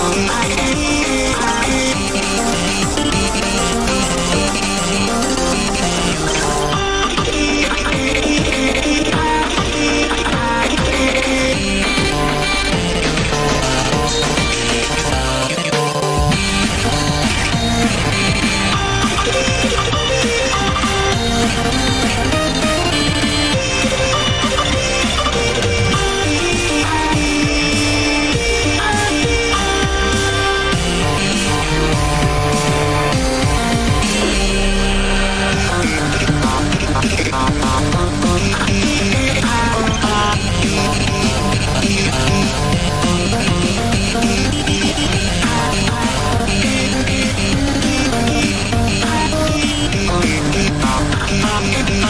I my head.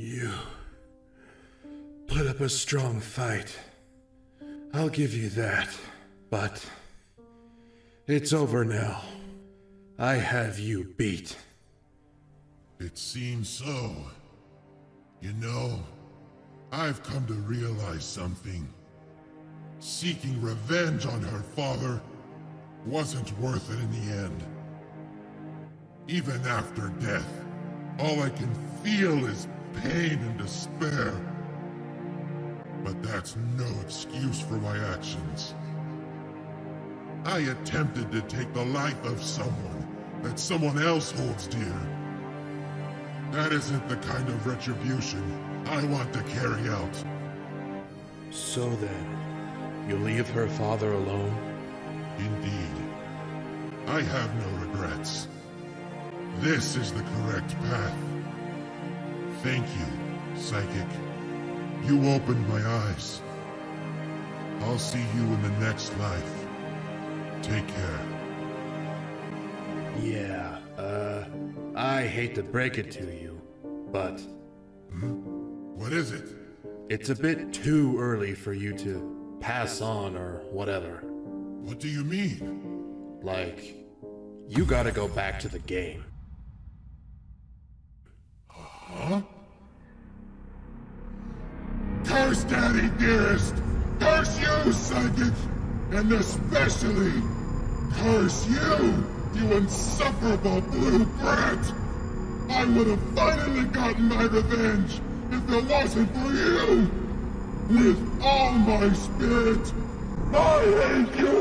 You put up a strong fight. I'll give you that. But it's over now. I have you beat. It seems so. You know, I've come to realize something. Seeking revenge on her father wasn't worth it in the end. Even after death, all I can feel is pain and despair. But that's no excuse for my actions. I attempted to take the life of someone that someone else holds dear. That isn't the kind of retribution I want to carry out. So then, you leave her father alone? Indeed. I have no regrets. This is the correct path. Thank you, Psychic. You opened my eyes. I'll see you in the next life. Take care. Yeah, uh, I hate to break it to you, but What is it? it's a bit too early for you to pass on or whatever. What do you mean? Like, you gotta go back to the game. Huh? Curse Daddy, dearest! Curse you, Psychic! And especially, curse you, you insufferable blue brat! I would have finally gotten my revenge if it wasn't for you! With all my spirit, I hate you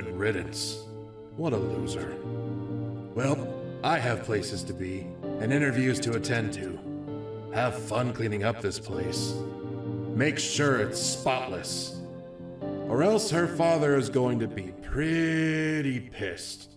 Good riddance. What a loser. Well, I have places to be and interviews to attend to. Have fun cleaning up this place. Make sure it's spotless. Or else her father is going to be pretty pissed.